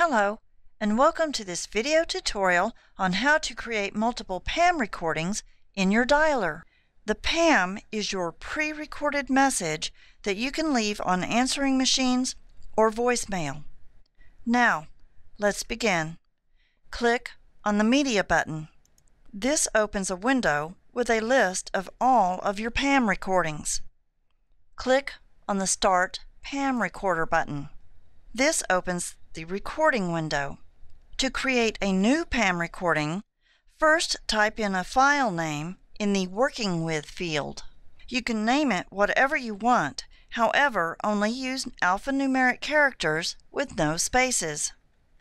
Hello, and welcome to this video tutorial on how to create multiple PAM recordings in your dialer. The PAM is your pre-recorded message that you can leave on answering machines or voicemail. Now, let's begin. Click on the Media button. This opens a window with a list of all of your PAM recordings. Click on the Start PAM Recorder button. This opens the recording window. To create a new PAM recording, first type in a file name in the Working With field. You can name it whatever you want, however, only use alphanumeric characters with no spaces.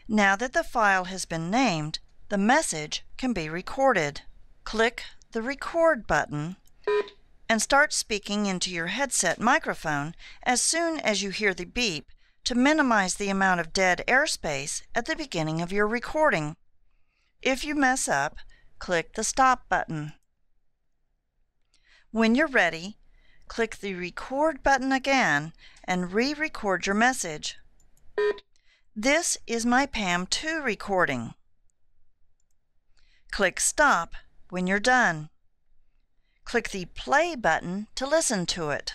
Now that the file has been named, the message can be recorded. Click the Record button and start speaking into your headset microphone as soon as you hear the beep to minimize the amount of dead airspace at the beginning of your recording. If you mess up, click the Stop button. When you're ready, click the Record button again and re-record your message. This is my PAM2 recording. Click Stop when you're done. Click the Play button to listen to it.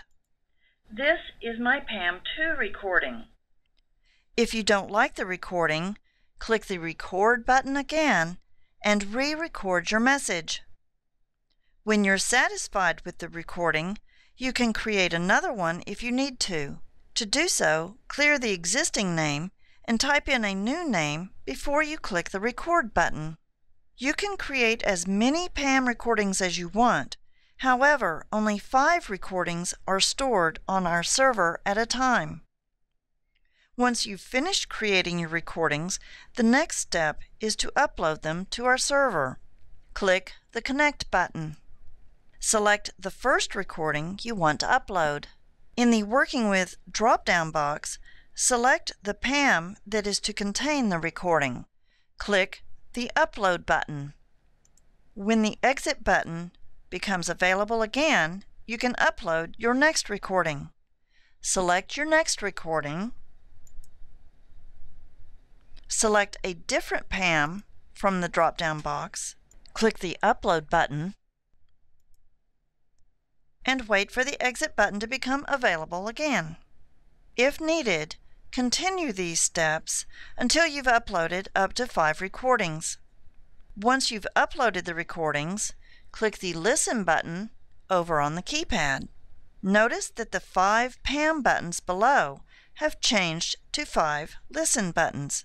This is my PAM2 recording. If you don't like the recording, click the Record button again and re-record your message. When you're satisfied with the recording, you can create another one if you need to. To do so, clear the existing name and type in a new name before you click the Record button. You can create as many PAM recordings as you want. However, only five recordings are stored on our server at a time. Once you've finished creating your recordings, the next step is to upload them to our server. Click the Connect button. Select the first recording you want to upload. In the Working With drop-down box, select the PAM that is to contain the recording. Click the Upload button. When the Exit button becomes available again, you can upload your next recording. Select your next recording Select a different PAM from the drop-down box, click the Upload button, and wait for the Exit button to become available again. If needed, continue these steps until you've uploaded up to five recordings. Once you've uploaded the recordings, click the Listen button over on the keypad. Notice that the five PAM buttons below have changed to five Listen buttons.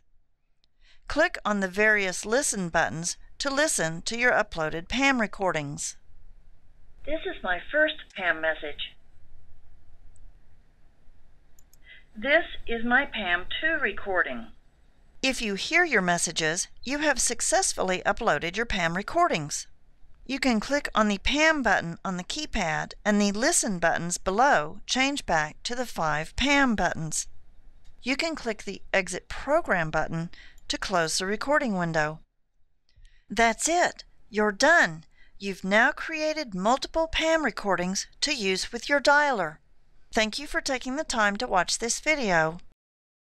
Click on the various Listen buttons to listen to your uploaded PAM recordings. This is my first PAM message. This is my PAM2 recording. If you hear your messages, you have successfully uploaded your PAM recordings. You can click on the PAM button on the keypad and the Listen buttons below change back to the five PAM buttons. You can click the Exit Program button to close the recording window. That's it. You're done. You've now created multiple PAM recordings to use with your dialer. Thank you for taking the time to watch this video.